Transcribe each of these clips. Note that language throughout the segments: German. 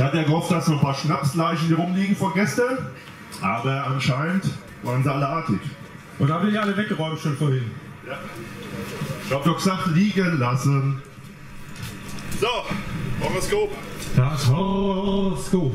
Ich hatte ja gehofft, dass noch ein paar Schnapsleichen hier rumliegen von gestern, aber anscheinend waren sie alle artig. Und haben die alle weggeräumt schon vorhin? Ich hab doch gesagt, liegen lassen. So, Horoskop. Das Horoskop.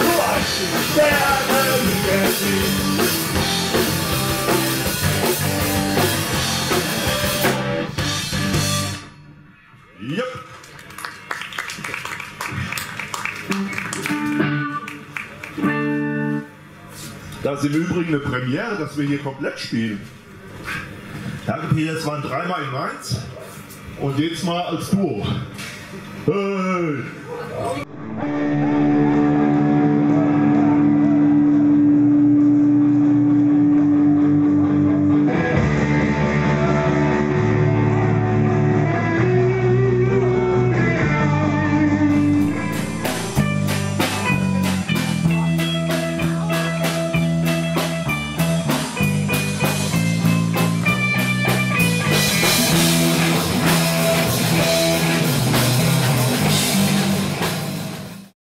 Das ist im Übrigen eine Premiere, dass wir hier komplett spielen. Danke Peter, es waren dreimal in Mainz und jetzt mal als Duo. Hey.